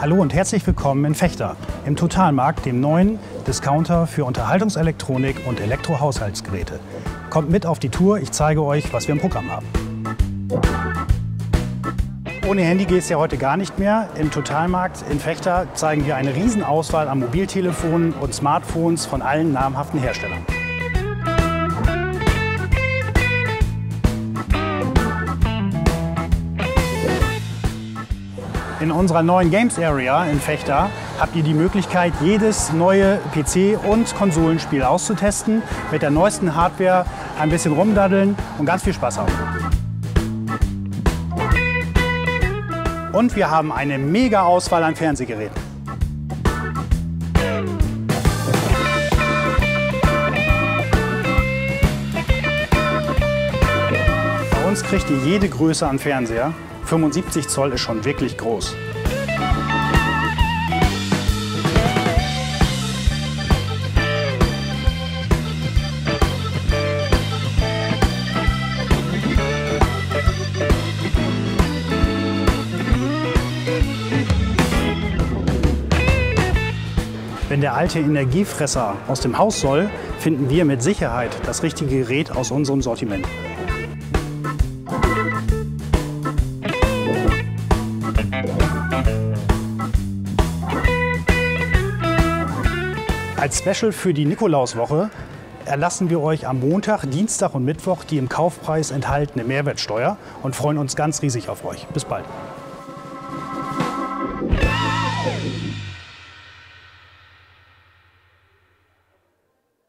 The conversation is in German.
Hallo und herzlich willkommen in Fechter, im Totalmarkt, dem neuen Discounter für Unterhaltungselektronik und Elektrohaushaltsgeräte. Kommt mit auf die Tour, ich zeige euch, was wir im Programm haben. Ohne Handy geht es ja heute gar nicht mehr. Im Totalmarkt in Fechter zeigen wir eine Riesenauswahl an Mobiltelefonen und Smartphones von allen namhaften Herstellern. In unserer neuen Games Area in Fechter habt ihr die Möglichkeit, jedes neue PC- und Konsolenspiel auszutesten, mit der neuesten Hardware ein bisschen rumdaddeln und ganz viel Spaß haben. Und wir haben eine mega Auswahl an Fernsehgeräten. Bei uns kriegt ihr jede Größe an Fernseher 75 Zoll ist schon wirklich groß. Wenn der alte Energiefresser aus dem Haus soll, finden wir mit Sicherheit das richtige Gerät aus unserem Sortiment. Als Special für die Nikolauswoche erlassen wir euch am Montag, Dienstag und Mittwoch die im Kaufpreis enthaltene Mehrwertsteuer und freuen uns ganz riesig auf euch. Bis bald.